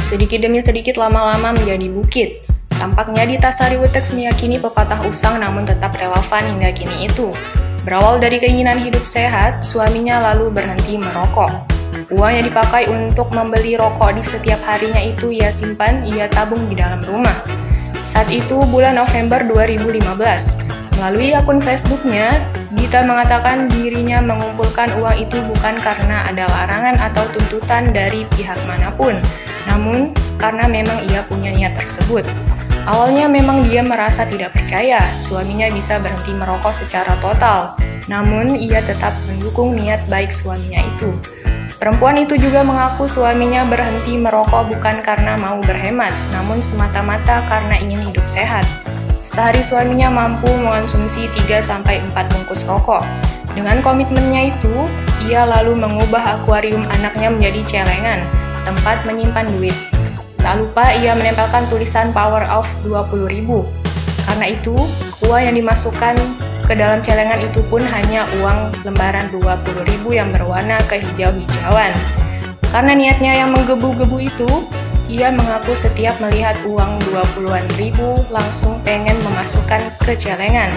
Sedikit demi sedikit lama-lama menjadi bukit. Tampaknya di Tasari Wutex meyakini pepatah usang namun tetap relevan hingga kini itu. Berawal dari keinginan hidup sehat, suaminya lalu berhenti merokok. Uang yang dipakai untuk membeli rokok di setiap harinya itu ia simpan, ia tabung di dalam rumah. Saat itu bulan November 2015, melalui akun Facebooknya, Dita mengatakan dirinya mengumpulkan uang itu bukan karena ada larangan atau tuntutan dari pihak mana pun, namun karena memang ia punya niat tersebut. Awalnya memang dia merasa tidak percaya suaminya bisa berhenti merokok secara total, namun ia tetap mendukung niat baik suaminya itu. Perempuan itu juga mengaku suaminya berhenti merokok bukan karena mau berhemat, namun semata-mata karena ingin hidup sehat. Sehari suaminya mampu mengonsumsi 3-4 bungkus rokok. Dengan komitmennya itu, ia lalu mengubah akuarium anaknya menjadi celengan, tempat menyimpan duit. Tak lupa ia menempelkan tulisan power of 20.000. Karena itu, uang yang dimasukkan ke dalam celengan itu pun hanya uang lembaran 20.000 yang berwarna kehijau-hijauan. Karena niatnya yang menggebu-gebu itu, ia mengaku setiap melihat uang 20-an ribu langsung pengen memasukkan ke celengan.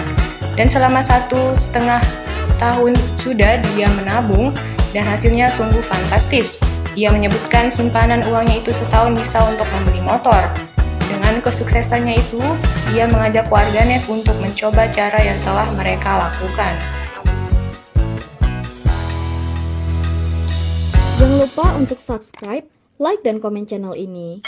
Dan selama satu setengah tahun sudah dia menabung dan hasilnya sungguh fantastis. Ia menyebutkan simpanan uangnya itu setahun bisa untuk membeli motor. Dengan kesuksesannya itu, ia mengajak warganet untuk mencoba cara yang telah mereka lakukan. Jangan lupa untuk subscribe, like, dan komen channel ini.